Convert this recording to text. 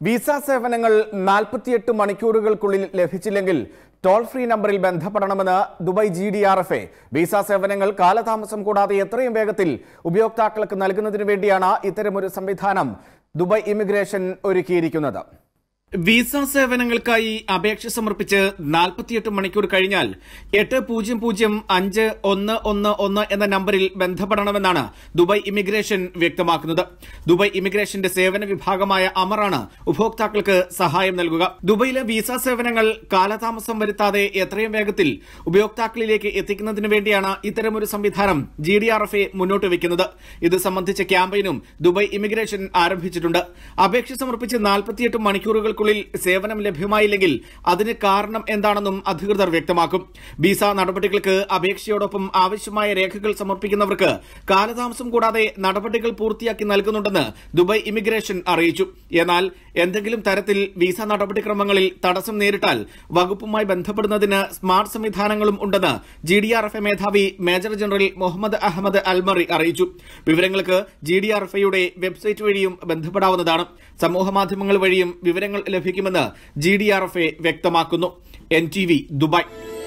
Visa സേവനങ്ങൾ നാൽപ്പത്തിയെട്ട് മണിക്കൂറുകൾക്കുള്ളിൽ ലഭിച്ചില്ലെങ്കിൽ ടോൾ ഫ്രീ നമ്പറിൽ ബന്ധപ്പെടണമെന്ന് Dubai G D R F A. Visa സേവനങ്ങൾ കാലതാമസം കൂടാതെ എത്രയും വേഗത്തിൽ ഉപയോക്താക്കൾക്ക് നൽകുന്നതിനു വേണ്ടിയാണ് ഇത്തരമൊരു സംവിധാനം ദുബായ് ഇമിഗ്രേഷൻ ഒരുക്കിയിരിക്കുന്നത്. വിസ സേവനങ്ങൾക്കായി അപേക്ഷ സമർപ്പിച്ച് നാൽപ്പത്തിയെട്ട് മണിക്കൂർ കഴിഞ്ഞാൽ എട്ട് പൂജ്യം പൂജ്യം അഞ്ച് ഒന്ന് ഒന്ന് ഒന്ന് എന്ന നമ്പറിൽ ബന്ധപ്പെടണമെന്നാണ് ദുബായ് ഇമിഗ്രേഷൻ വ്യക്തമാക്കുന്നത്. ദുബായ് ഇമിഗ്രേഷന്റെ സേവന വിഭാഗമായ അമറാണ് ഉപഭോക്താക്കൾക്ക് സഹായം നൽകുക. ദുബായിലെ വിസ സേവനങ്ങൾ കാലതാമസം വരുത്താതെ എത്രയും വേഗത്തിൽ ഉപയോക്താക്കളിലേക്ക് എത്തിക്കുന്നതിന് വേണ്ടിയാണ് ഇത്തരമൊരു സംവിധാനം G D R F A മുന്നോട്ട് വയ്ക്കുന്നത് ഇത് സംബന്ധിച്ച ക്യാമ്പയിനും ദുബായ് ഇമിഗ്രേഷൻ ആരംഭിച്ചിട്ടുണ്ട്. അപേക്ഷ സമർപ്പിച്ച് നാൽപ്പത്തിയെട്ട് മണിക്കൂറുകൾക്കുള്ളിൽ സേവനം ലഭ്യമായില്ലെങ്കിൽ അതിന് കാരണം എന്താണെന്നും അധികൃതർ വ്യക്തമാക്കും. വിസ നടപടികൾക്ക് അപേക്ഷയോടൊപ്പം ആവശ്യമായ രേഖകൾ സമർപ്പിക്കുന്നവർക്ക് കാലതാമസം കൂടാതെ നടപടികൾ പൂർത്തിയാക്കി നൽകുന്നുണ്ടെന്ന് ദുബായ് ഇമിഗ്രേഷൻ അറിയിച്ചു. എന്നാൽ എന്തെങ്കിലും തരത്തിൽ വിസ നടപടിക്രമങ്ങളിൽ തടസ്സം നേരിട്ടാൽ വകുപ്പുമായി ബന്ധപ്പെടുന്നതിന് സ്മാർട്ട് സംവിധാനങ്ങളും ഉണ്ടെന്ന് ജി ഡി ആർ എഫ് മേധാവി major general Mohammed Ahmed Al Marri അറിയിച്ചു. വിവരങ്ങൾക്ക് G D R F website വഴിയും ബന്ധപ്പെടാവുന്നതാണ്. സമൂഹമാധ്യമങ്ങൾ വഴിയും വിവരങ്ങൾ ലഭിക്കുമെന്ന് ജി വ്യക്തമാക്കുന്നു. എൻ ദുബായ്.